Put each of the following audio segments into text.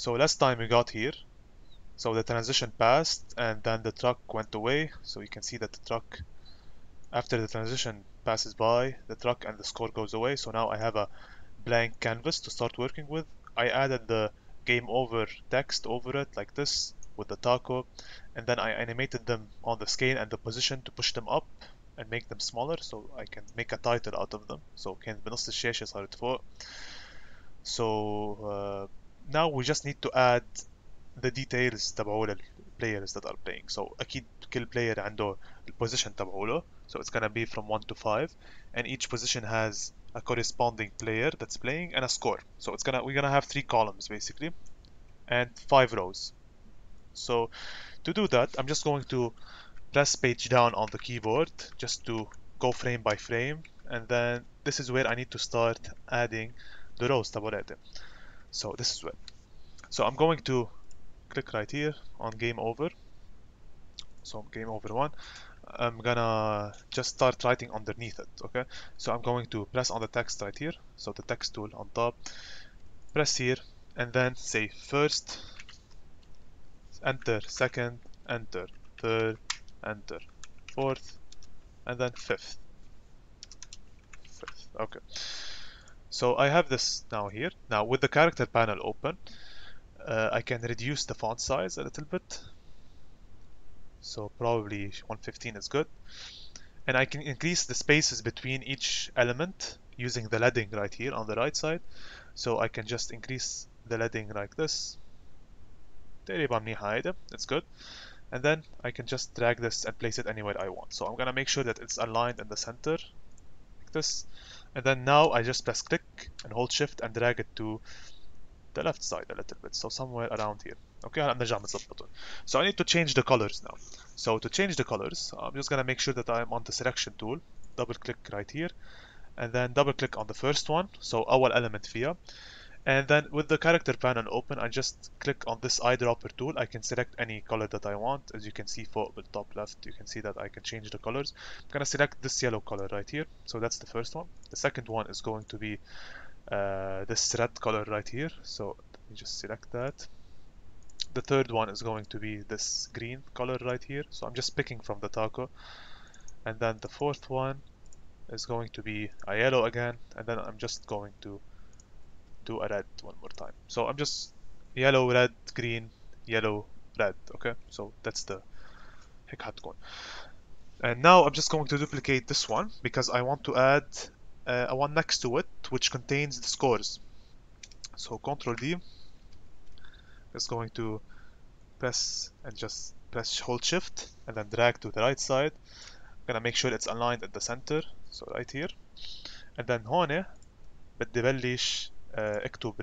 So last time we got here, so the transition passed and then the truck went away. So you can see that the truck, after the transition passes by, the truck and the score goes away. So now I have a blank canvas to start working with. I added the game over text over it like this with the taco and then I animated them on the scale and the position to push them up and make them smaller so I can make a title out of them so كانت بنص الشاشة صارت فوق so uh, now we just need to add the details تبعول players that are playing so أكيد كل player عنده position تبعوله so it's gonna be from 1 to 5 and each position has a corresponding player that's playing and a score so it's gonna we're gonna have three columns basically and five rows so to do that I'm just going to press page down on the keyboard just to go frame by frame and then this is where I need to start adding the rows تبعولاتي so this is where so I'm going to click right here on game over. So game over one. I'm gonna just start writing underneath it okay? So I'm going to press on the text right here. So the text tool on top. Press here. And then say first enter. Second enter. Third enter. Fourth and then fifth. Fifth okay so I have this now here. Now with the character panel open, uh, I can reduce the font size a little bit. So probably 115 is good. And I can increase the spaces between each element using the leading right here on the right side. So I can just increase the leading like this. That's good. And then I can just drag this and place it anywhere I want. So I'm gonna make sure that it's aligned in the center like this. and then now I just press click and hold shift and drag it to the left side a little bit so somewhere around here okay هلا بنرجع بنظبطهم so I need to change the colors now so to change the colors I'm just gonna make sure that I'm on the selection tool double click right here and then double click on the first one so أول element فيها and then with the character panel open I just click on this eyedropper tool. I can select any color that I want. As you can see for the top left you can see that I can change the colors. I'm gonna select this yellow color right here. So that's the first one. The second one is going to be uh, this red color right here. So let me just select that. The third one is going to be this green color right here. So I'm just picking from the taco. And then the fourth one is going to be a yellow again. And then I'm just going to do a red one more time so I'm just yellow red green yellow red okay so that's the هيك حتكون and now I'm just going to duplicate this one because I want to add uh, a one next to it which contains the scores so Ctrl D is going to press and just press hold shift and then drag to the right side I'm gonna make sure it's aligned at the center so right here and then هون بدي بلش اكتب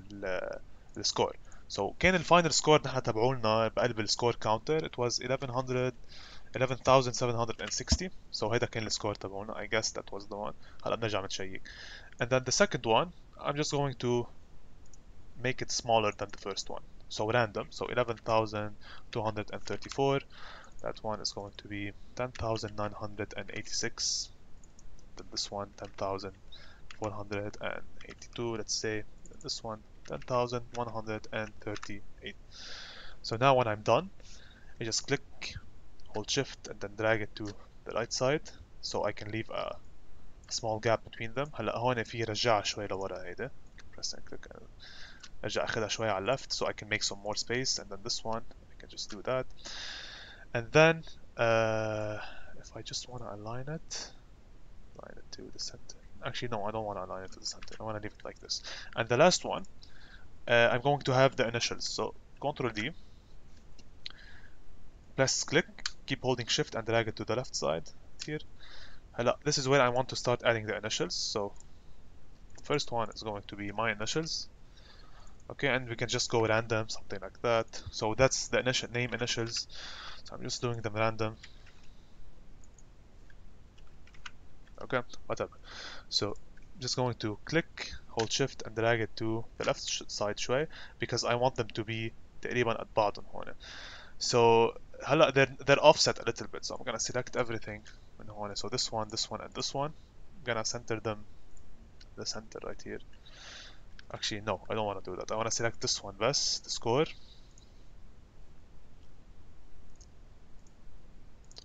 السكور so كان الفاينل سكور نحن تبعولنا بقلب السكور كاونتر it was 1100 11760 so هيدا كان السكور تبعولنا I guess that was the one هلا بنرجع بنشيك and then the second one I'm just going to make it smaller than the first one so random so 11234 that one is going to be 10986 then this one 10482 let's say this one 10138 so now when I'm done I just click hold shift and then drag it to the right side so I can leave a small gap between them هلا هون في رجع شوي لورا هيدا press and click and ارجع اخذها شوي على left so I can make some more space and then this one I can just do that and then uh, if I just want to align it align it to the center actually no I don't want to align it to the center I want to leave it like this. And the last one uh, I'm going to have the initials. So Ctrl D press click keep holding shift and drag it to the left side here. Hello, this is where I want to start adding the initials. So first one is going to be my initials. Okay and we can just go random something like that. So that's the initial name initials. So I'm just doing them random. Okay whatever so just going to click hold shift and drag it to the left side شوي because I want them to be تقريبا at بعضهم هون so هلا they're, they're offset a little bit so I'm gonna select everything من هون so this one this one and this one I'm gonna center them the center right here actually no I don't want to do that I want to select this one best the score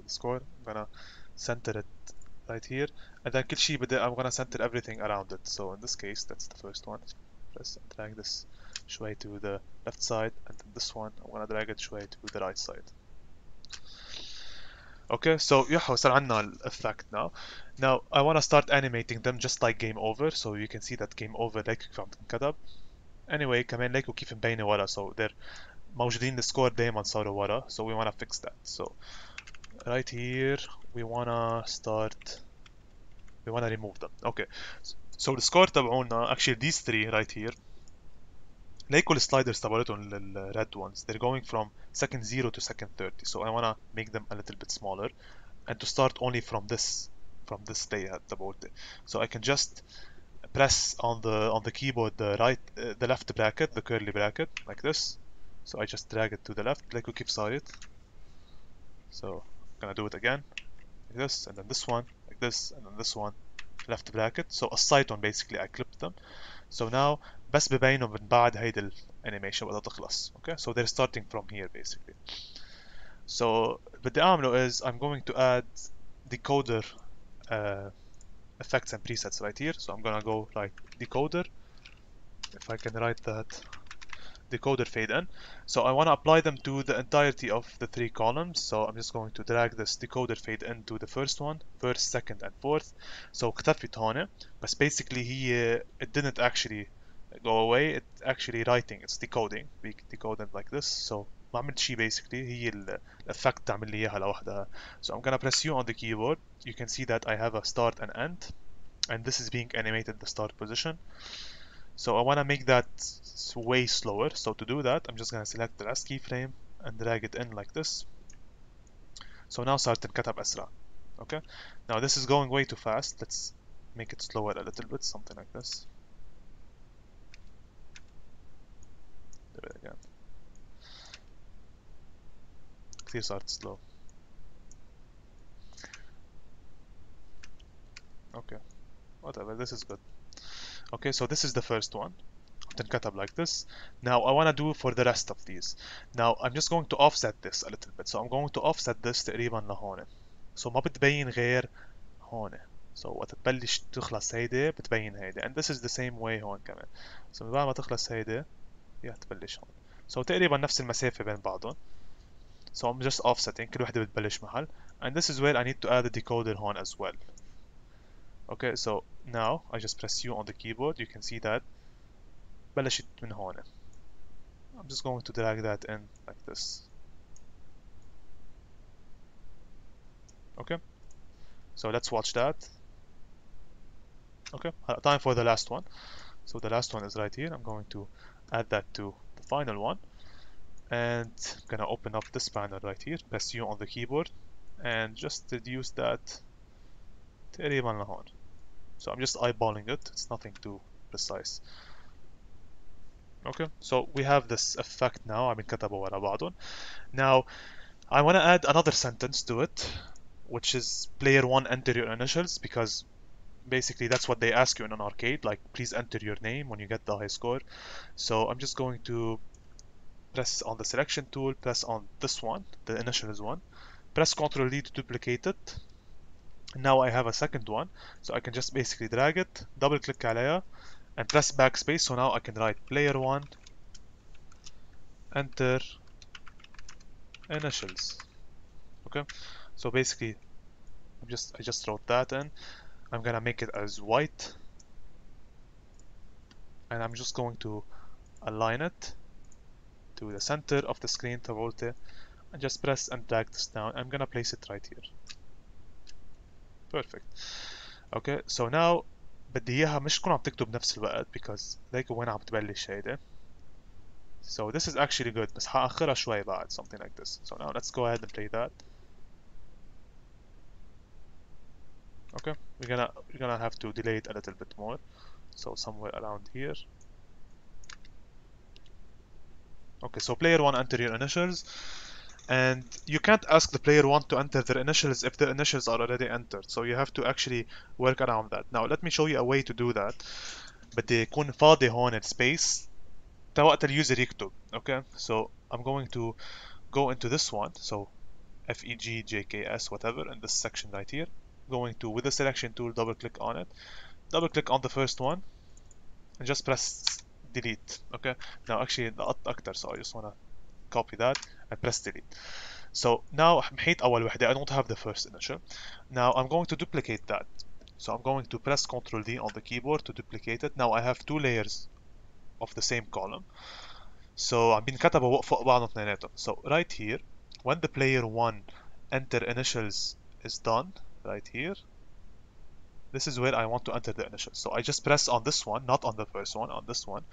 the score I'm gonna center it right here and then كل شيء بدي I'm gonna center everything around it so in this case that's the first one press and drag this شوي to the left side and then this one I'm gonna drag it شوي to the right side okay so يحو صار عندنا الeffect now now I want to start animating them just like game over so you can see that game over ليك كيف عم تنكتب anyway كمان ليكوا كيف مبينة ورا so they're موجودين السكور دايما صاروا ورا so we want to fix that so right here we want to start we want to remove them okay so the score تبعونا actually these three right here ليكوا السلايدرز تبعتهم ال red ones they're going from second 0 to second 30 so I wanna make them a little bit smaller and to start only from this from this layout تبعوتي so I can just press on the on the keyboard the right uh, the left bracket the curly bracket like this so I just drag it to the left ليكوا كيف صارت so I'm gonna do it again like this and then this one like this and then this one left bracket so قصيتهم basically I clipped them so now بس ببينوا من بعد هيدي الانيميشن وقتها تخلص okay so they're starting from here basically so بدي اعمله is I'm going to add decoder uh, effects and presets right here so I'm gonna go like decoder if I can write that decoder fade in so I want to apply them to the entirety of the three columns so I'm just going to drag this decoder fade into the first one first second and fourth so اختفت هون بس basically هي it didn't actually go away it's actually writing it's decoding we decode it like this so ما عملت شيء basically هي الافكت تعمل لي اياها لوحدها so I'm gonna press U on the keyboard you can see that I have a start and end and this is being animated the start position so I want to make that way slower so to do that I'm just gonna select the last keyframe and drag it in like this so now صارت تنكتب أسرع okay now this is going way too fast let's make it slower a little bit something like this do it again كثير صارت slow okay whatever this is good Okay so this is the first one تنكتب like this now I want to do for the rest of these now I'm just going to offset this a little bit so I'm going to offset this تقريبا لهون so ما بتبين غير هون so وقت تبلش تخلص هيدي بتبين هيدي and this is the same way هون كمان so بعد ما تخلص هيدي يا تبلش هون so تقريبا نفس المسافة بين بعضهم so I'm just offsetting كل وحدة بتبلش محل and this is where I need to add a decoder هون as well okay so now I just press U on the keyboard you can see that بلشت من هون I'm just going to drag that in like this okay so let's watch that okay time for the last one so the last one is right here I'm going to add that to the final one and I'm gonna open up this panel right here press U on the keyboard and just reduce that تقريبا لهون so I'm just eyeballing it it's nothing too precise okay so we have this effect now I'm كتبوا ورا بعضهم now I want to add another sentence to it which is player 1 enter your initials because basically that's what they ask you in an arcade like please enter your name when you get the high score so I'm just going to press on the selection tool press on this one the initials one press ctrl D to duplicate it now I have a second one so I can just basically drag it double click عليها and press backspace so now I can write player 1 enter initials okay so basically I'm just I just wrote that in I'm gonna make it as white and I'm just going to align it to the center of the screen تبعولتي and just press and drag this down I'm gonna place it right here perfect okay so now بدي اياها مش تكون عم تكتب نفس الوقت because ليك وين عم تبلش هيدا so this is actually good بس حأخرها شوي بعد something like this so now let's go ahead and play that okay we're gonna we're gonna have to delay it a little bit more so somewhere around here okay so player one enter your initials and you can't ask the player one to enter their initials if the initials are already entered so you have to actually work around that now let me show you a way to do that بدي يكون فاضي هون السبيس تا وقت اليوزر يكتب okay so I'm going to go into this one so FEG JKS whatever in this section right here going to with the selection tool double click on it double click on the first one and just press delete okay now actually نقط أكتر so I just wanna copy that and press delete so now محيت أول وحدة I don't have the first initial now I'm going to duplicate that so I'm going to press Ctrl D on the keyboard to duplicate it now I have two layers of the same column so عم بينكتبوا فوق بعضهم اثنيناتهم so right here when the player 1 enter initials is done right here this is where I want to enter the initials so I just press on this one not on the first one on this one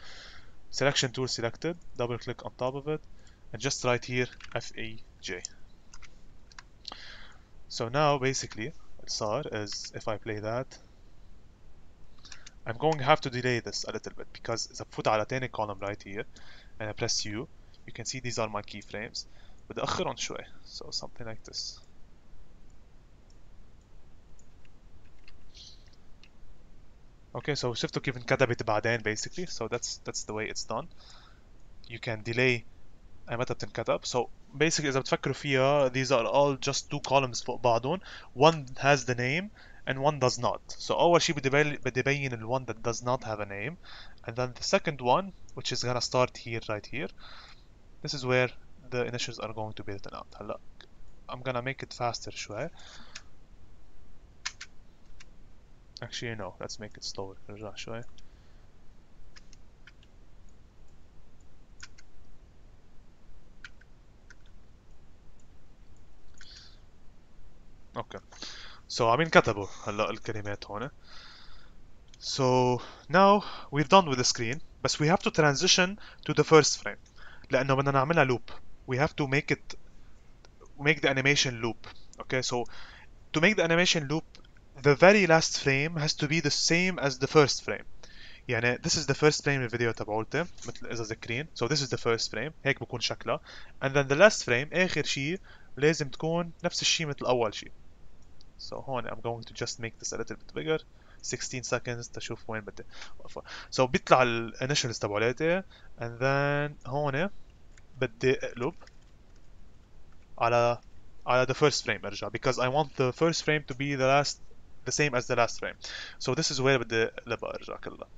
selection tool selected double click on top of it and just write here FEJ so now basically what صار is if I play that I'm going to have to delay this a little bit because إذا بفوت على تاني column right here and I press U you can see these are my keyframes بدي أخرهم شوي so something like this okay so شفتوا كيف انكتبت بعدين basically so that's that's the way it's done you can delay أي متى بتنكتب so basically إذا بتفكروا فيها these are all just two columns فوق بعضهم one has the name and one does not so أول شيء بدي بدي بين ال one that does not have a name and then the second one which is gonna start here right here this is where the initials are going to be written out هلا I'm gonna make it faster شوي actually no let's make it slower نرجع شوي اوكي so عم ينكتبوا هلا الكلمات هون so now we're done with the screen بس we have to transition to the first frame لأنه بدنا نعملها loop we have to make it make the animation loop okay so to make the animation loop the very last frame has to be the same as the first frame يعني this is the first frame الفيديو تبعولتي مثل إذا ذاكرين so this is the first frame هيك بكون شكلها and then the last frame آخر شيء لازم تكون نفس الشيء مثل أول شيء so هون I'm going to just make this a little bit bigger 16 seconds تشوف وين بدي so بيطلع ال initials تبعولاتي and then هون بدي اقلب على على the first frame ارجع because I want the first frame to be the last the same as the last frame so this is where بدي اقلبها ارجع كلها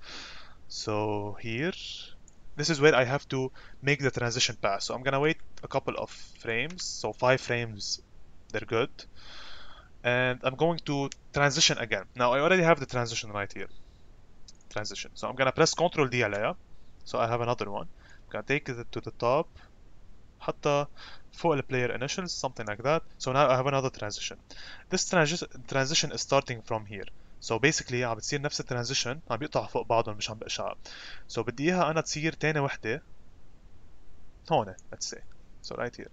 so here this is where I have to make the transition pass so I'm gonna wait a couple of frames so five frames they're good and I'm going to transition again now I already have the transition right here transition so I'm gonna press Ctrl D عليها so I have another one I'm gonna take it to the top حتى فوق ال player initials something like that so now I have another transition this transi transition is starting from here so basically عم بتصير نفس الترانزيشن عم بيقطع فوق بعضهم مش عم بقشعها so بدي اياها انا تصير تاني وحده هون let's say so right here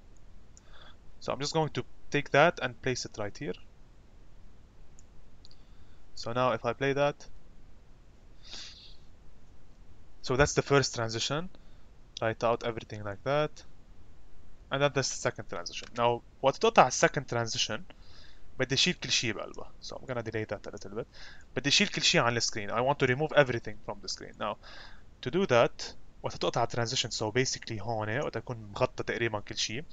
so I'm just going to take that and place it right here so now if I play that so that's the first transition write out everything like that and then that's the second transition now وقت تقطع السكند transition بدي اشيل كل شيء بقلبها so I'm gonna delay that a little bit بدي اشيل كل شيء عن السكرين I want to remove everything from the screen now to do that وقت تقطع transition so basically هون وقت يكون مغطى تقريبا كل شيء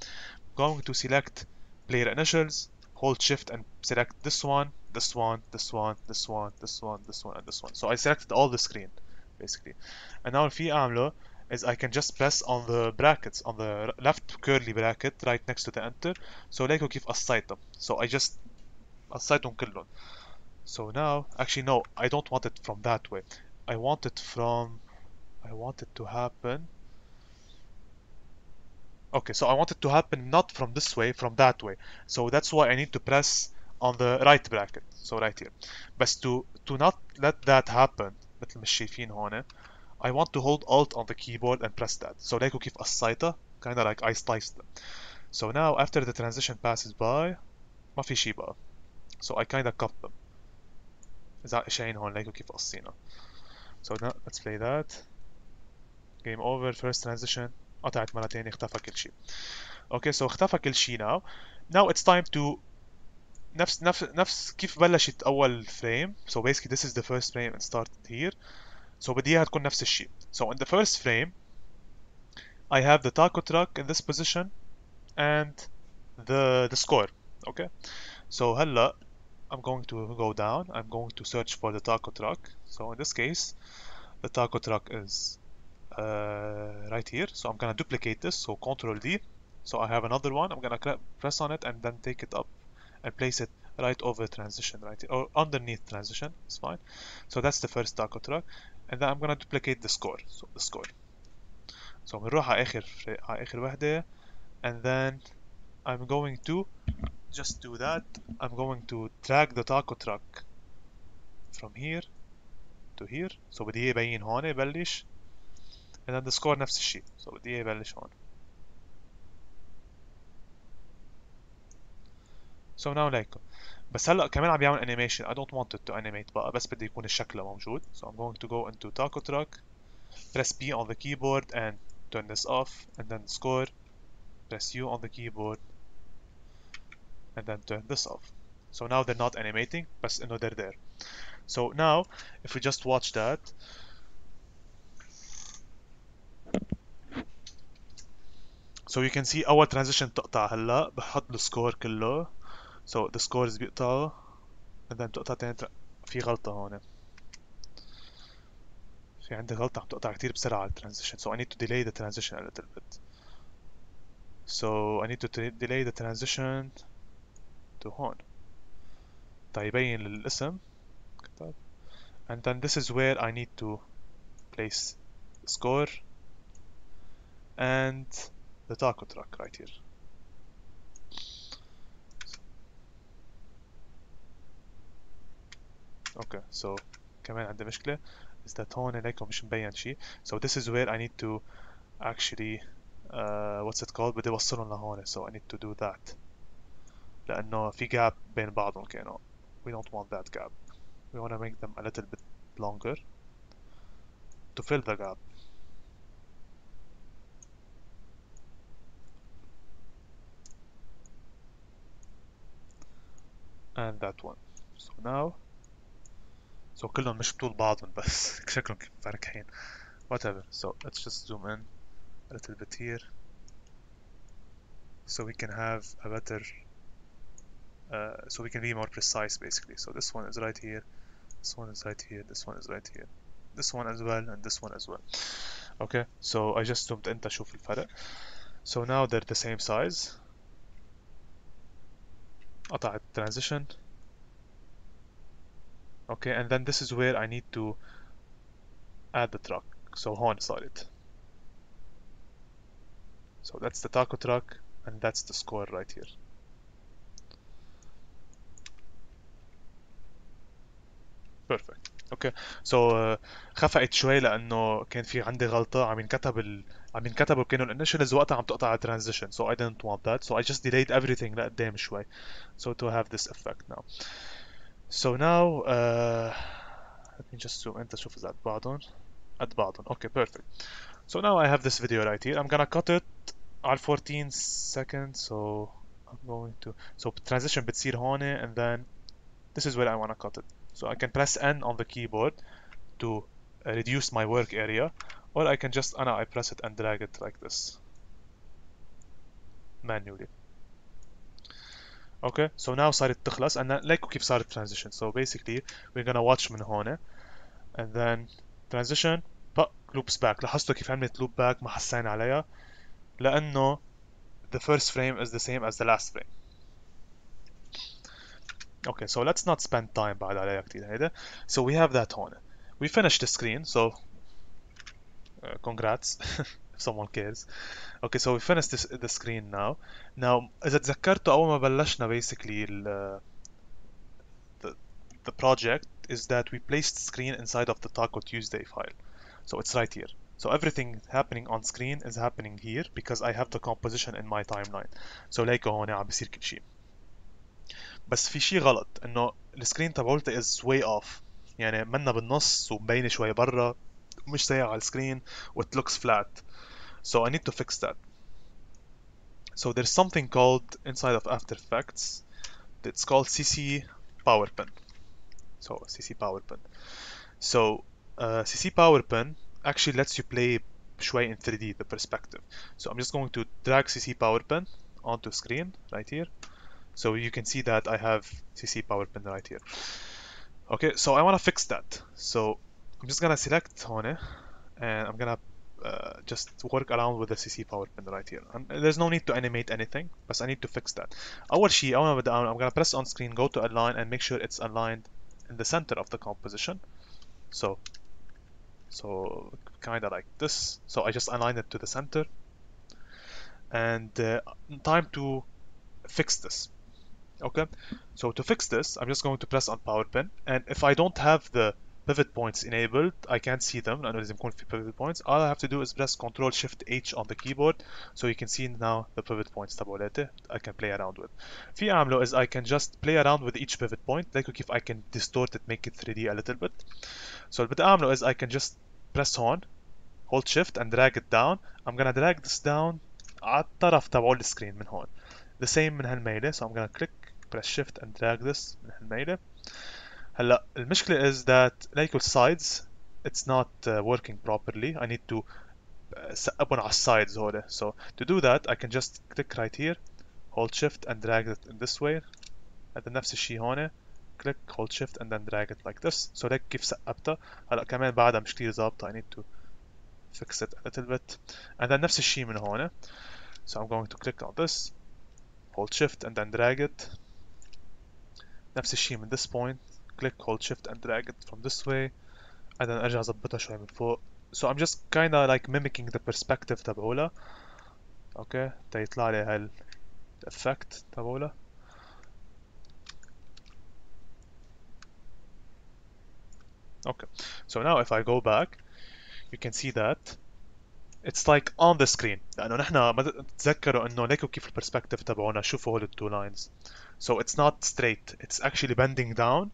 going to select player initials hold shift and select this one this one this one this one this one this one and this one so I selected all the screen basically and now في اعمله is I can just press on the brackets on the left curly bracket right next to the enter so ليكو كيف قصيتهم so I just قصيتهم كلهم so now actually no I don't want it from that way I want it from I want it to happen okay so I want it to happen not from this way from that way so that's why I need to press on the right bracket so right here but to to not let that happen مثل ما شايفين هون I want to hold alt on the keyboard and press that so ليكو كيف قصيتها kinda like I sliced them so now after the transition passes by ما في شي بقى so I kinda cut them إذا شايفين هون ليكو كيف قصينا so now let's play that game over first transition قطعت مرة تانية اختفى كل شيء okay so اختفى كل شيء now now it's time to نفس نفس نفس كيف بلشت أول frame so basically this is the first frame and started here so بدي اياها تكون نفس الشيء so in the first frame I have the taco truck in this position and the the score okay so هلا I'm going to go down I'm going to search for the taco truck so in this case the taco truck is uh, right here so I'm gonna duplicate this so control D so I have another one I'm gonna press on it and then take it up and place it right over transition right here, or underneath transition it's fine so that's the first taco truck and then I'm gonna duplicate the score so the score so بنروح على آخر على آخر وحدة and then I'm going to just do that I'm going to drag the taco truck from here to here so بدي اياه يبين هون يبلش and then the score نفس الشيء so بدي اياه يبلش هون so now like بس هلا كمان عم بيعمل animation I don't want it to animate بقى بس بدي يكون الشكل موجود so I'm going to go into taco truck press B on the keyboard and turn this off and then score press U on the keyboard and then turn this off so now they're not animating but no they're there so now if we just watch that so you can see our transition تقطع هلا بحط السكور كله so the scores بيقطعوا and then تقطع تاني في غلطة هون في عندي غلطة عم تقطع كتير بسرعة على الترانزيشن so I need to delay the transition a little bit so I need to delay the transition to هون يبين الاسم and then this is where I need to place the score and the taco truck right here okay so كمان عندي مشكلة is that هون هيك مش مبين شيء so this is where I need to actually uh, what's it called بدي اوصلهم لهون so I need to do that لأنه في gap بين بعضهم كانوا we don't want that gap we want to make them a little bit longer to fill the gap and that one so now so كلهم مش طول بعضهم بس شكلهم مفركحين whatever so let's just zoom in a little bit here so we can have a better uh, so we can be more precise basically so this one is right here this one is right here this one is right here this one as well and this one as well okay so I just zoomed in to الفرق so now they're the same size قطعت transition okay and then this is where I need to add the truck so هون صارت so that's the taco truck and that's the score right here perfect اوكي سو so, uh, خفقت شوي لانه كان في عندي غلطه عم ينكتب ال... عم ينكتبوا كانوا الانيشالز وقتها عم تقطع الترانزيشن so I didn't want that so I just delayed everything لقدام شوي so to have this effect now so now uh, let me just zoom in تشوف اذا قد بعضهم قد بعضهم okay perfect so now I have this video right here I'm gonna cut it على 14 seconds so I'm going to so transition بتصير هون and then this is where I wanna cut it so I can press N on the keyboard to uh, reduce my work area or I can just أنا I press it and drag it like this manually okay so now صارت تخلص and like كيف صارت transition so basically we're gonna watch من هون and then transition but loops back لاحظتوا كيف عملت loop back ما حسينا عليها لأنه the first frame is the same as the last frame Okay, so let's not spend time بعد عليها كتير هيدا. So we have that هون. We finished the screen, so uh, congrats if someone cares. Okay, so we finished this, the screen now. Now, إذا تذكرتوا أول ما بلشنا basically ال, the, the project is that we placed screen inside of the Taco Tuesday file. So it's right here. So everything happening on screen is happening here because I have the composition in my timeline. So ليكو هون عم بيصير كل شيء. بس في شيء غلط انه السكرين تبع تبعولته از واي اوف يعني منا بالنص ومبينه شوي برا مش سايقه على السكرين وات لوكس فلات. So I need to fix that. So there's something called inside of After Effects that's called CC Power Pin so CC Power Pin so uh, CC Power Pin actually lets you play شوي in 3D the perspective. So I'm just going to drag CC Power Pin onto screen right here. so you can see that I have CC Power Pen right here okay so I want to fix that so I'm just gonna select هون and I'm gonna uh, just work around with the CC power pin right here. And there's no need to animate anything, but I need to fix that. أول شيء أول ما بدي أعمل I'm gonna press on screen, go to align and make sure it's aligned in the center of the composition. So, so kind of like this. So I just align it to the center. And uh, time to fix this. Okay, so to fix this, I'm just going to press on power pin. And if I don't have the pivot points enabled I can't see them لأنه لازم يكون في pivot points all I have to do is press Ctrl Shift H on the keyboard so you can see now the pivot points تبعولاتي I can play around with في أعمله is I can just play around with each pivot point like كيف I can distort it make it 3D a little bit so اللي بدي أعمله is I can just press هون hold shift and drag it down I'm gonna drag this down على الطرف تبعول السكرين من هون the same من هالميلة so I'm gonna click press shift and drag this من هالميلة هلا المشكلة is that like sides it's not uh, working properly I need to سقبهم على السايدز هول so to do that I can just click right here hold shift and drag it in this way هذا نفس الشيء هون click hold shift and then drag it like this so like كيف سقبتها هلا كمان بعدها مش كتير ظابطة I need to fix it a little bit and then نفس الشيء من هون so I'm going to click on this hold shift and then drag it نفس الشيء من this point click hold shift and drag it from this way and then ارجع اظبطها شوي من فوق so I'm just kinda like mimicking the perspective تبعولها اوكي تيطلع لي هال effect تبعولها okay so now if I go back you can see that it's like on the screen لانه نحن ما تتذكروا انه ليكوا كيف البرسبكتيف تبعونا شوفوا هول التو لاينز so it's not straight it's actually bending down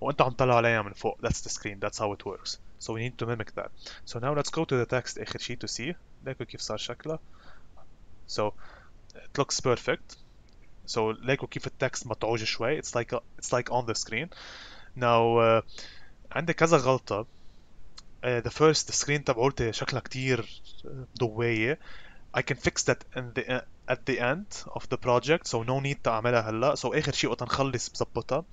وانت عم تطلع عليها من فوق that's the screen that's how it works so we need to mimic that so now let's go to the text اخر شيء to see ليكوا كيف صار شكلها so it looks perfect so ليكوا كيف التكست مطعوج شوي it's like a, it's like on the screen now uh, عندي كذا غلطة uh, the first the screen تبعولتي شكلها كتير ضوية I can fix that in the uh, at the end of the project so no need تعملها هلا so آخر شيء وقت نخلص بظبطها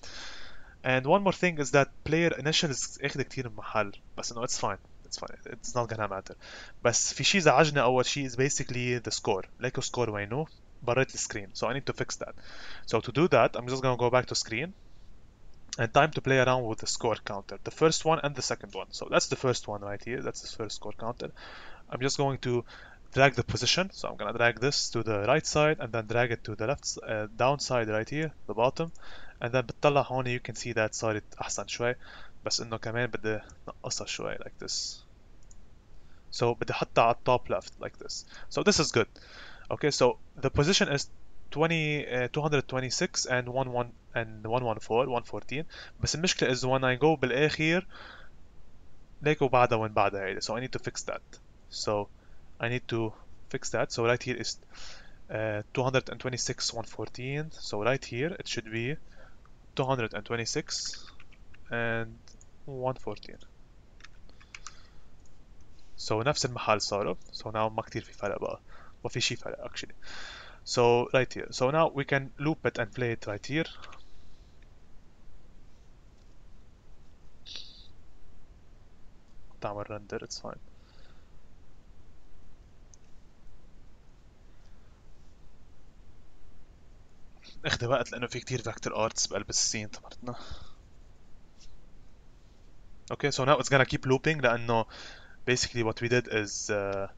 and one more thing is that player initials اخذ كتير محل بس انه it's fine it's fine it's not gonna matter بس في شيء زعجني اول شيء is basically the score ليكو score وينه بريت السكرين so I need to fix that so to do that I'm just gonna go back to screen and time to play around with the score counter the first one and the second one so that's the first one right here that's the first score counter I'm just going to drag the position so I'm gonna drag this to the right side and then drag it to the left uh, down side right here the bottom and then بتطلع هون you can see that صارت أحسن شوي بس إنه كمان بدي نقصها شوي like this so بدي أحطها على top left like this so this is good okay so the position is 20 uh, 226 and 11 and 114 114 بس المشكلة is when I go بالآخر ليكو بعدها وين بعدها هيدي so I need to fix that so I need to fix that so right here is uh, 226 114 so right here it should be 226 and 114 so نفس المحل صاروا so now ما كتير في فرق بقى ما في شي فرق actually so right here so now we can loop it and play it right here تعمل render it's fine اخذ وقت لانه في كتير فيكتور ارتس بقلب السين تبعتنا okay so now it's gonna keep looping لانه basically what we did is uh,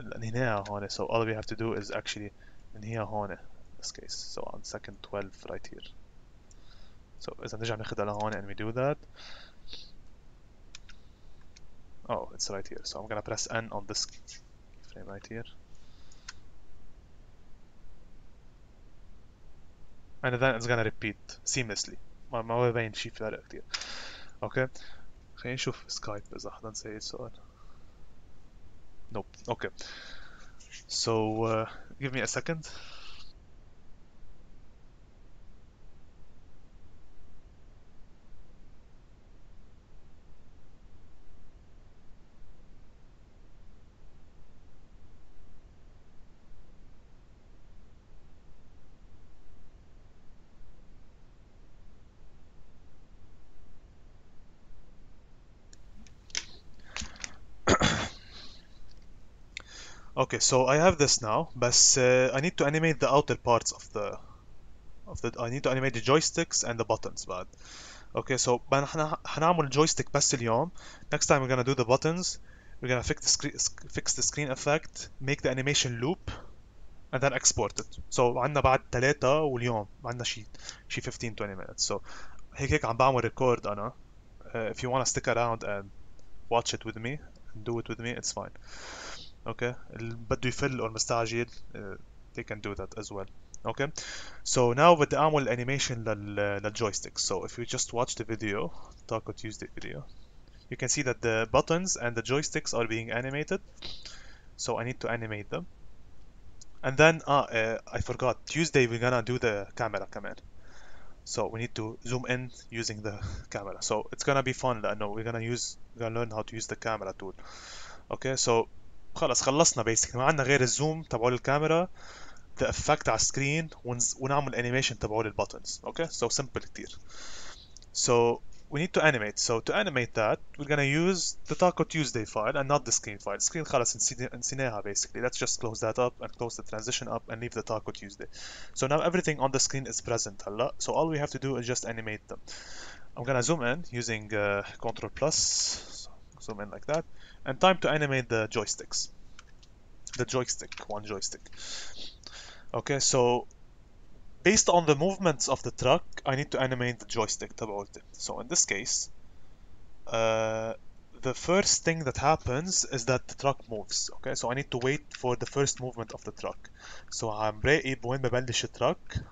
ننهيها هون so all we have to do is actually ننهيها هون in this case so on second 12 right here so إذا نرجع ناخدها لهون and we do that oh it's right here so I'm gonna press N on this frame right here and then it's gonna repeat seamlessly ما ما ببين شي فرق كتير اوكي خلينا نشوف سكايب اذا حدا نسيت سؤال nope okay so uh, give me a second Okay, so I have this now, but uh, I need to animate the outer parts of the of the I need to animate the joysticks and the buttons بعد. Okay, so احنا هنعمل joystick بس اليوم. Next time we're gonna do the buttons. We're gonna fix the screen fix the screen effect, make the animation loop, and then export it. So عندنا بعد ثلاثة واليوم عندنا شي شي 15 20 minutes. So هيك هيك عم بعمل record أنا. Uh, if you wanna stick around and watch it with me and do it with me, it's fine. Okay, اللي بده يفل or مستعجل uh, they can do that as well. Okay, so now بدي أعمل animation لل للjoystick. So if you just watch the video, Taco Tuesday video, you can see that the buttons and the joysticks are being animated. So I need to animate them. And then, ah, uh, I forgot, Tuesday we're gonna do the camera command. So we need to zoom in using the camera. So it's gonna be fun لأنه we're gonna use, we're gonna learn how to use the camera tool. Okay, so خلص خلصنا basically ما عندنا غير الزوم تبعول الكاميرا the effect على السكرين ونعمل animation تبعول البوتنز okay so simple كتير so we need to animate so to animate that we're gonna use the Taco Tuesday file and not the screen file screen خلاص نسيناها basically let's just close that up and close the transition up and leave the Taco Tuesday so now everything on the screen is present هلا so all we have to do is just animate them I'm gonna zoom in using uh, Control plus so zoom in like that and time to animate the joysticks the joystick one joystick okay so based on the movements of the truck I need to animate the joystick تبعولتي so in this case uh, the first thing that happens is that the truck moves okay so I need to wait for the first movement of the truck so عم راقب وين ببلش التراك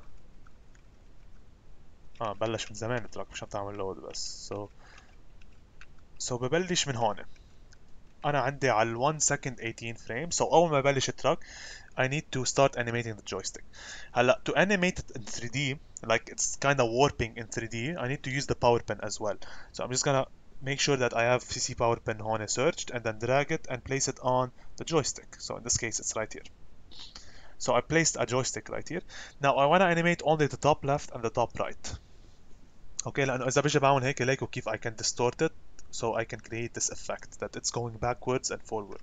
اه بلش من زمان التراك مش عم تعمل لود بس so so ببلش من هون انا عندي على 1 second 18 frame. So اول ما ببلش التراك I need to start animating the joystick. هلا to animate it in 3D like it's kind of warping in 3D I need to use the power pen as well. So I'm just gonna make sure that I have CC power pin Hone searched and then drag it and place it on the joystick. So in this case it's right here. So I placed a joystick right here. Now I want to animate only the top left and the top right. اوكي لانه اذا بجي بعمل هيك ليكوا كيف I can distort it so I can create this effect that it's going backwards and forward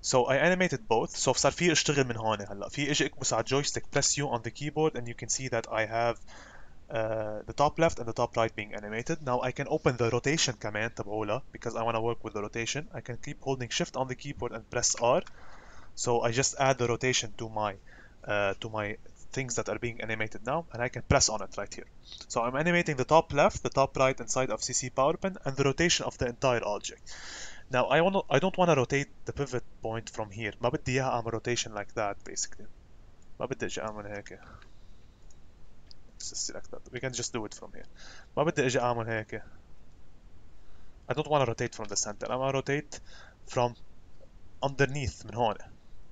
so I animated both so صار في اشتغل من هون هلا في اجي اكبس على joystick press U on the keyboard and you can see that I have uh, the top left and the top right being animated now I can open the rotation command تبعولها because I want to work with the rotation I can keep holding shift on the keyboard and press R so I just add the rotation to my uh, to my things that are being animated now and I can press on it right here. So I'm animating the top left, the top right inside of CC PowerPin and the rotation of the entire object. Now I want I don't want to rotate the pivot point from here. ما بدي اياها اعمل rotation like that basically. ما بدي اجي اعمل هيك. Just select that. We can just do it from here. ما بدي اجي اعمل هيك. I don't want to rotate from the center. I want to rotate from underneath من هون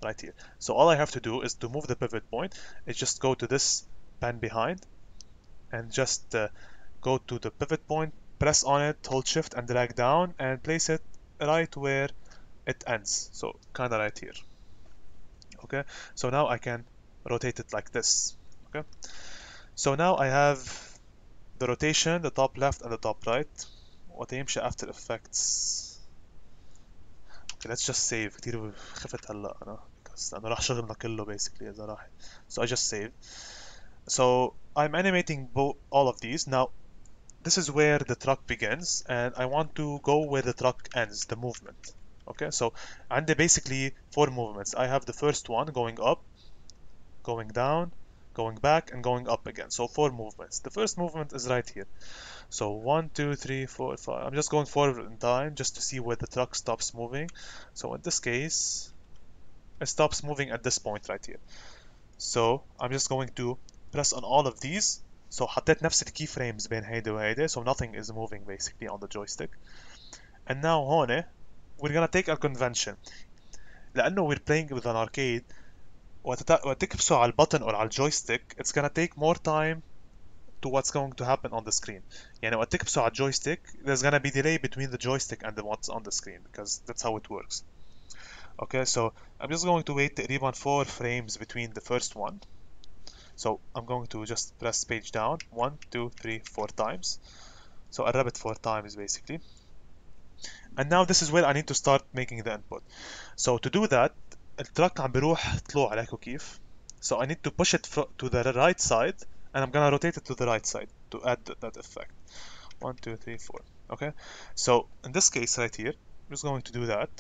right here so all I have to do is to move the pivot point is just go to this pan behind and just uh, go to the pivot point press on it hold shift and drag down and place it right where it ends so kind of right here okay so now I can rotate it like this okay so now I have the rotation the top left and the top right وتيمشي after effects okay let's just save كتير خفت هلا انا because انا راح شغلنا كله basically اذا راح so I just save so I'm animating all of these now this is where the truck begins and I want to go where the truck ends the movement okay so and basically four movements I have the first one going up going down going back and going up again so four movements the first movement is right here so one two three four five I'm just going forward in time just to see where the truck stops moving so in this case it stops moving at this point right here so I'm just going to press on all of these so حطيت نفس الكي frames بين هيدي وهيدي so nothing is moving basically on the joystick and now هون we're gonna take a convention لأنه we're playing with an arcade وقت تكبسوا على البutton or على الجويستيك it's gonna take more time to what's going to happen on the screen يعني وقت تكبسوا على الجويستيك there's gonna be delay between the joystick and the what's on the screen because that's how it works okay so I'm just going to wait تقريبا 4 frames between the first one so I'm going to just press page down one two three four times so قربت four times basically and now this is where I need to start making the input so to do that التراك عم بيروح طلوع عليكم كيف so I need to push it to the right side and I'm gonna rotate it to the right side to add that effect one two three four okay so in this case right here I'm just going to do that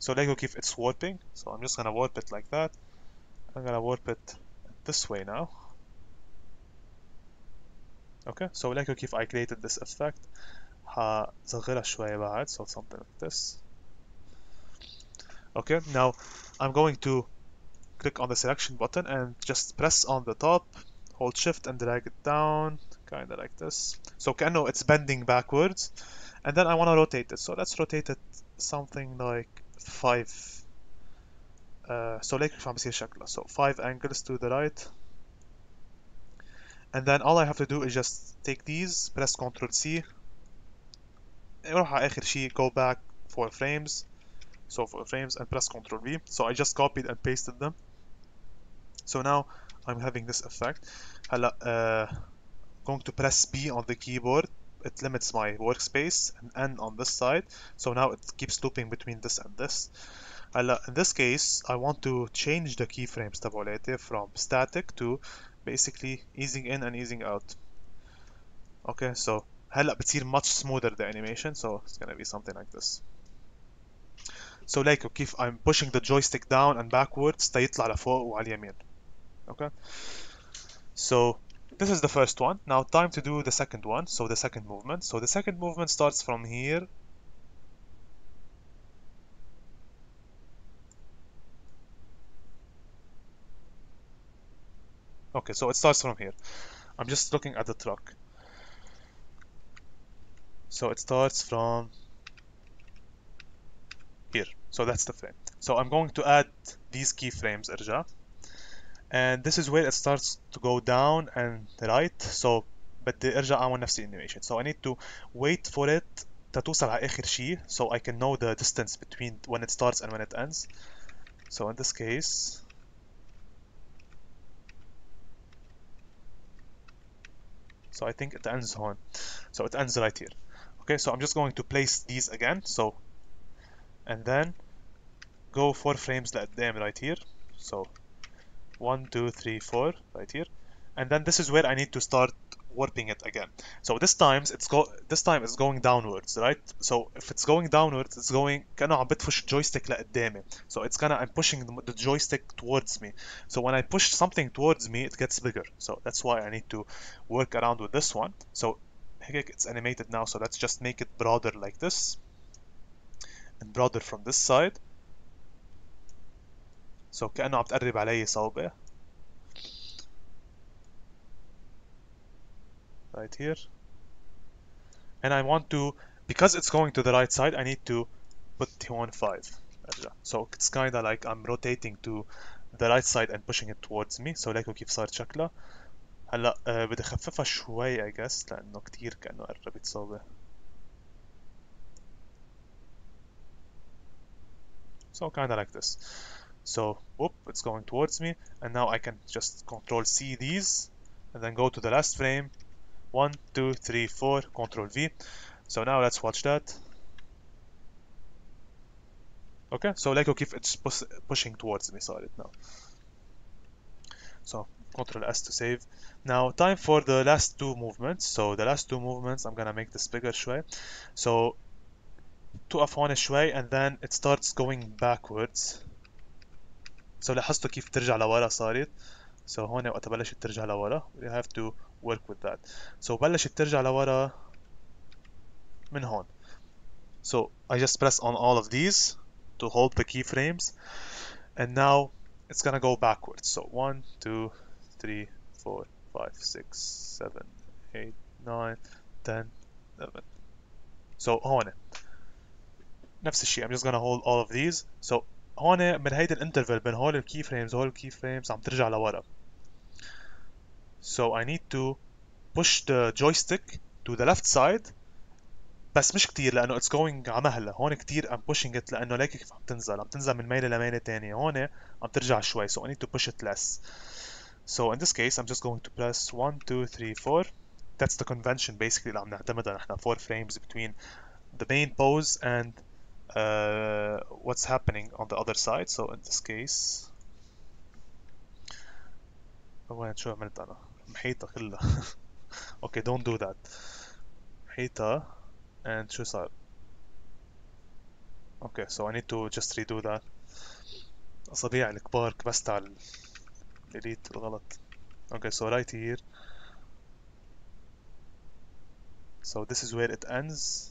so Lego كيف it's warping so I'm just gonna warp it like that I'm gonna warp it this way now okay so Lego كيف I created this effect هصغرها شوية بعد so something like this okay now I'm going to click on the selection button and just press on the top hold shift and drag it down kinda like this so كأنه it's bending backwards and then I want to rotate it so let's rotate it something like 5 uh, so like كيف عم بصير شكله so 5 angles to the right and then all I have to do is just take these press ctrl C نروح على آخر شيء go back 4 frames so 4 frames and press ctrl V so I just copied and pasted them so now I'm having this effect هلا uh, going to press B on the keyboard it limits my workspace and N on this side so now it keeps looping between this and this هلا in this case I want to change the keyframes تبعولاتي from static to basically easing in and easing out okay so هلا بتصير much smoother the animation so it's gonna be something like this so like كيف I'm pushing the joystick down and backwards تيطلع لفوق وعلى اليمين okay so this is the first one. Now time to do the second one, so the second movement. So the second movement starts from here. Okay, so it starts from here. I'm just looking at the truck. So it starts from here. So that's the frame. So I'm going to add these keyframes, Erja and this is where it starts to go down and right so بدي ارجع اعمل نفس animation so I need to wait for it تتوصل على اخر شيء so I can know the distance between when it starts and when it ends so in this case so I think it ends on so it ends right here okay so I'm just going to place these again so and then go four frames them right here so one two three four right here and then this is where I need to start warping it again so this times it's go this time it's going downwards right so if it's going downwards it's going كأنه عم بتفش joystick لقدامي so it's gonna I'm pushing the, the joystick towards me so when I push something towards me it gets bigger so that's why I need to work around with this one so it's animated now so let's just make it broader like this and broader from this side so كأنه عم تقرب علي صوبة right here and I want to because it's going to the right side I need to put هون 5 so it's kinda like I'm rotating to the right side and pushing it towards me so ليكو كيف صار شكلها هلا أه بدي اخففها شوي I guess لانه كتير كأنه قربت صوبة so kinda like this so whoop it's going towards me and now I can just control C these and then go to the last frame one two three four control V so now let's watch that okay so like keep it's pushing towards me sorry now so control S to save now time for the last two movements so the last two movements I'm gonna make this bigger شوي so توقف هون شوي and then it starts going backwards so لاحظتوا كيف ترجع لورا صارت so هون وقت بلشت ترجع لورا you have to work with that so بلشت ترجع لورا من هون so I just press on all of these to hold the keyframes and now it's gonna go backwards so 1 2 3 4 5 6 7 8 9 10 11 so هون نفس الشيء I'm just gonna hold all of these so هون من هيدي الانترفال بين هول الكي فريمز وهول الكي فريمز عم ترجع لورا so I need to push the joystick to the left side بس مش كتير لأنه it's going على مهله هون كتير I'm pushing it لأنه ليك كيف عم تنزل عم تنزل من ميله لميله تانية هون عم ترجع شوي so I need to push it less so in this case I'm just going to press 1 2 3 4 that's the convention basically اللي عم نعتمدها نحن 4 frames between the main pose and uh, what's happening on the other side so in this case وين شو عملت انا محيطة كلها okay don't do that محيطة and شو صار okay so I need to just redo that أصابيع الكبار كبست على الإليت الغلط okay so right here so this is where it ends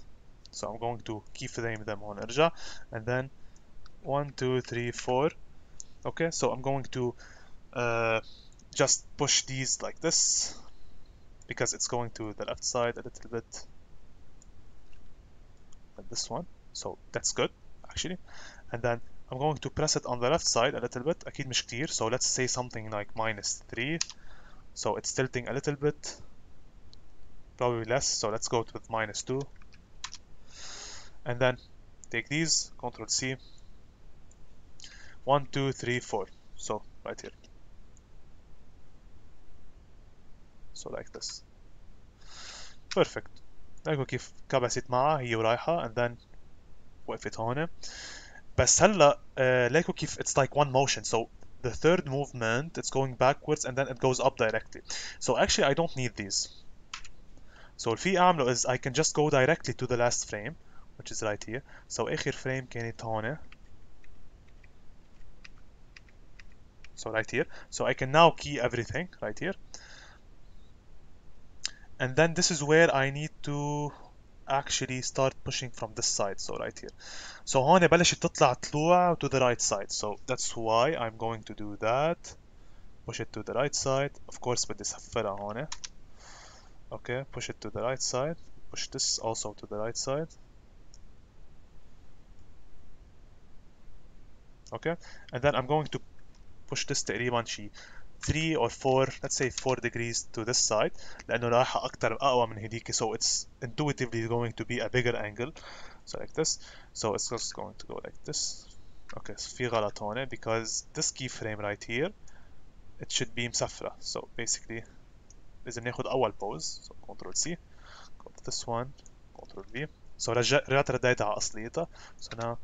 so I'm going to keyframe them هون ارجع and then one two three four okay so I'm going to uh, just push these like this because it's going to the left side a little bit and this one so that's good actually and then I'm going to press it on the left side a little bit أكيد مش كتير so let's say something like minus 3 so it's tilting a little bit probably less so let's go with minus 2 and then take these control C 1 2 3 4 so right here so like this perfect لقوا كيف كبست معها هي ورايحة and then وقفت هون بس هلا uh, لقوا كيف it's like one motion so the third movement it's going backwards and then it goes up directly so actually I don't need these so الفي أعمله is I can just go directly to the last frame which is right here so آخر frame كانت هون so right here so I can now key everything right here and then this is where I need to actually start pushing from this side so right here so هون بلشت تطلع طلوع to the right side so that's why I'm going to do that push it to the right side of course بدي صفرها هون okay push it to the right side push this also to the right side okay and then I'm going to push this تقريبا شي 3 or 4 let's say 4 degrees to this side لأنه رايحة أكتر أقوى من هديك so it's intuitively going to be a bigger angle so like this so it's just going to go like this okay so في غلط هون because this keyframe right here it should be مسفرة so basically لازم ناخد أول pose so control C go to this one control V so رجعت رديتها على أصليتها so now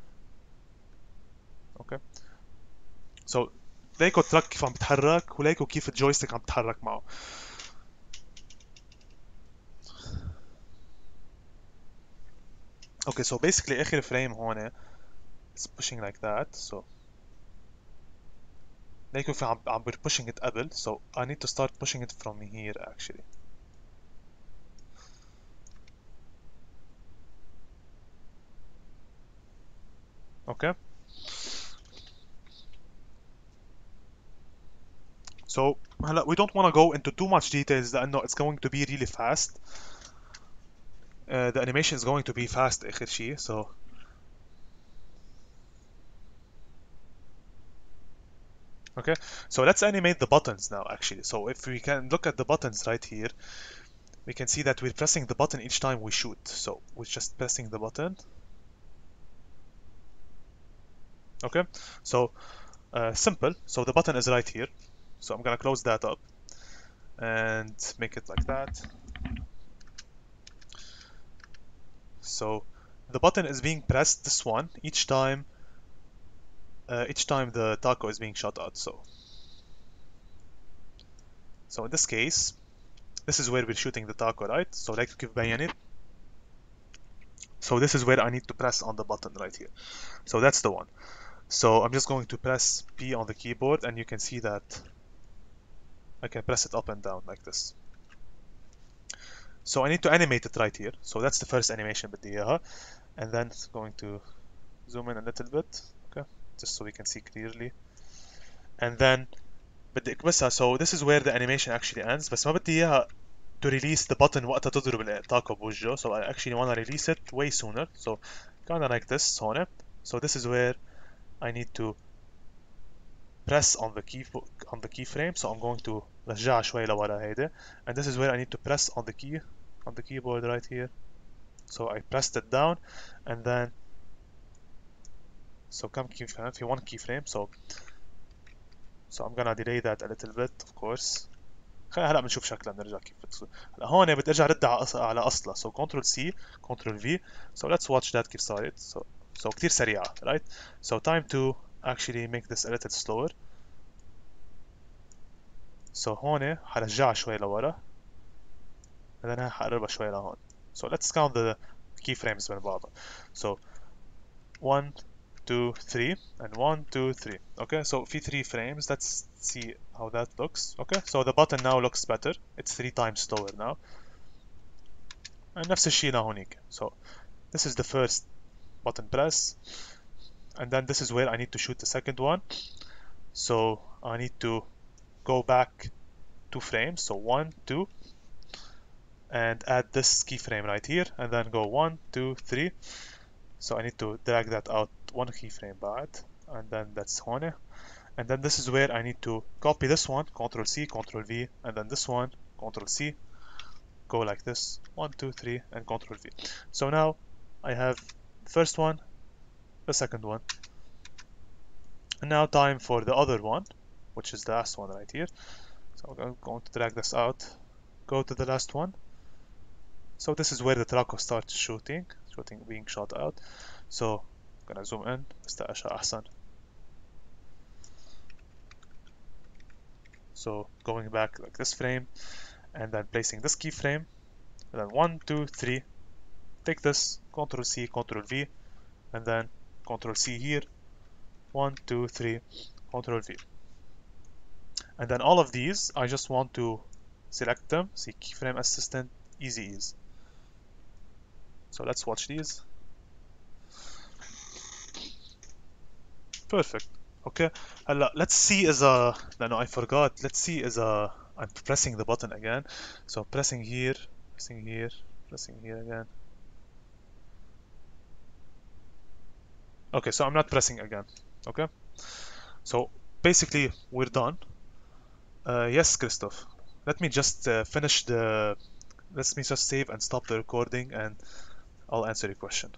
okay so ليكو التراك كيف عم بتحرك وليكو كيف الجويستيك عم بتحرك معه okay so basically اخر فريم هون it's pushing like that so ليكو في عم عم pushing it قبل so I need to start pushing it from here actually okay So هلا we don't want to go into too much details لأنه it's going to be really fast. Uh, the animation is going to be fast آخر شيء so Okay, so let's animate the buttons now actually. So if we can look at the buttons right here, we can see that we're pressing the button each time we shoot. So we're just pressing the button. Okay, so uh, simple. So the button is right here. So I'm gonna close that up and make it like that. So the button is being pressed, this one, each time uh, each time the taco is being shot out. So, so in this case, this is where we're shooting the taco, right? So like give it. So this is where I need to press on the button right here. So that's the one. So I'm just going to press P on the keyboard and you can see that I can press it up and down like this. So I need to animate it right here. So that's the first animation بدي إياها. And then it's going to zoom in a little bit. Okay. Just so we can see clearly. And then بدي اكبسها. So this is where the animation actually ends. بس ما بدي إياها to release the button وقتها تضرب التاكو بوجهه. So I actually want to release it way sooner. So kind of like this هون. So this is where I need to press on the key on the keyframe so I'm going to رجعها شوي لورا هيدا and this is where I need to press on the key on the keyboard right here so I pressed it down and then so كم keyframe في one keyframe so so I'm gonna delay that a little bit of course خلينا هلا بنشوف شكلها بنرجع كيف بتصير هلا هون بدي ارجع ردها على اصلها so control C control V so let's watch that كيف صارت so so كتير سريعة right so time to actually make this a little slower so هون حرجعها شوي لورا and then حقربها شوي لهون so let's count the keyframes من بعضها so 1 2 3 and 1 2 3 okay so في 3 frames let's see how that looks okay so the button now looks better it's 3 times slower now and نفس الشيء لهونيك so this is the first button press and then this is where I need to shoot the second one. So I need to go back two frames. So one two and add this keyframe right here and then go one two three. So I need to drag that out one keyframe but and then that's Hone and then this is where I need to copy this one control C control V and then this one control C. Go like this one two three and control V. So now I have first one the second one and now time for the other one which is the last one right here so I'm going to drag this out go to the last one so this is where the Traco starts shooting shooting being shot out so I'm gonna zoom in استقشى أحسن so going back like this frame and then placing this keyframe and then one two three take this Ctrl C Ctrl V and then Ctrl C here one two three Ctrl V and then all of these I just want to select them see keyframe assistant easy ease so let's watch these perfect okay هلا let's see as a no I forgot let's see as a I'm pressing the button again so pressing here pressing here pressing here again Okay so I'm not pressing again okay? So basically we're done. Uh, yes Christoph. Let me just uh, finish the let me just save and stop the recording and I'll answer your question